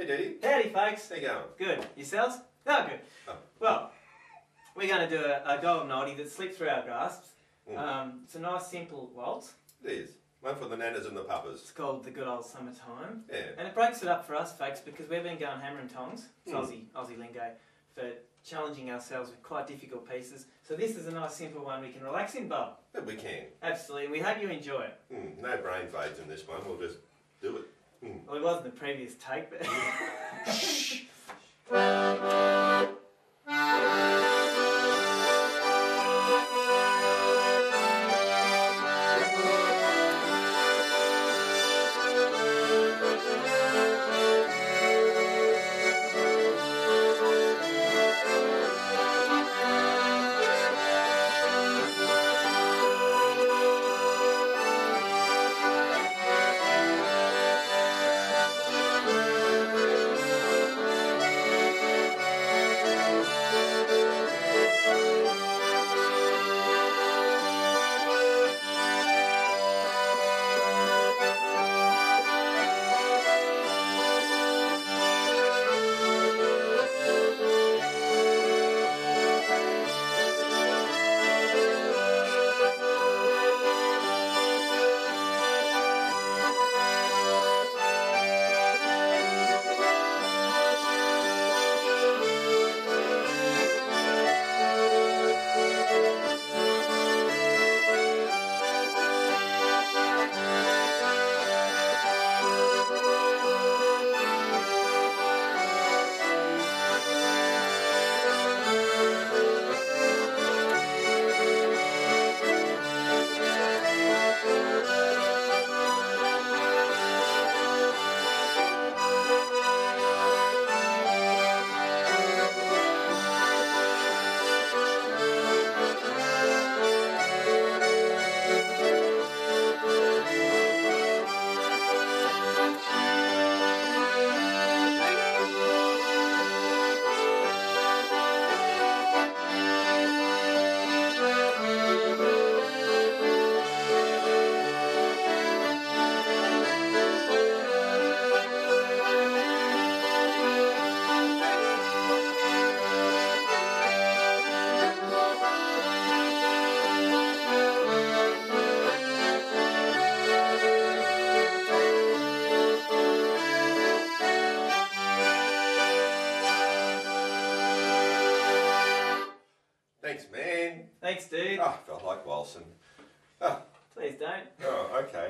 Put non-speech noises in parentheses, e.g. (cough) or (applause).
Hey, Dee. Howdy, folks. How you going? Good. Yourselves? Oh, good. Oh. Well, we're going to do a, a golden oldie that slipped through our grasps. Mm. Um, it's a nice, simple waltz. It is. One for the nanas and the pappers. It's called The Good Old Summertime. Yeah. And it breaks it up for us, folks, because we've been going hammer and tongs, it's Mm. Aussie, Aussie lingo, for challenging ourselves with quite difficult pieces. So this is a nice, simple one we can relax in, Bob. But we can. Absolutely. And we hope you enjoy it. Mm, no brain fades in this one. We'll just do it. Mm. Well, it wasn't the previous take, but... (laughs) (laughs) Thanks, man. Thanks, dude. Oh, I felt like Wilson. Oh. Please don't. Oh, okay.